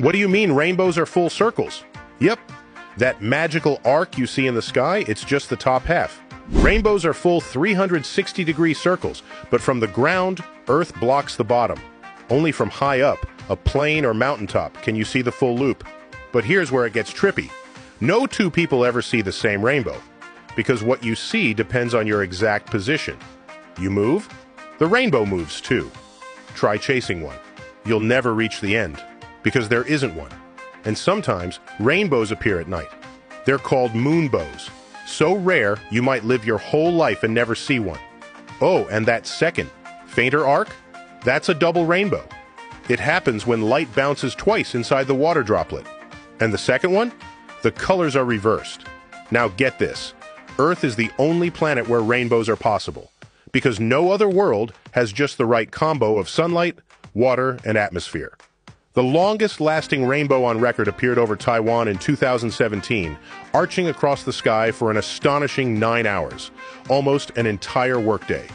What do you mean rainbows are full circles? Yep, that magical arc you see in the sky, it's just the top half. Rainbows are full 360 degree circles, but from the ground, Earth blocks the bottom. Only from high up, a plane or mountaintop, can you see the full loop. But here's where it gets trippy. No two people ever see the same rainbow, because what you see depends on your exact position. You move, the rainbow moves too. Try chasing one. You'll never reach the end, because there isn't one. And sometimes, rainbows appear at night. They're called moonbows. So rare, you might live your whole life and never see one. Oh, and that second, fainter arc? That's a double rainbow. It happens when light bounces twice inside the water droplet. And the second one? The colors are reversed. Now get this. Earth is the only planet where rainbows are possible, because no other world has just the right combo of sunlight, water, and atmosphere. The longest lasting rainbow on record appeared over Taiwan in 2017, arching across the sky for an astonishing nine hours, almost an entire workday.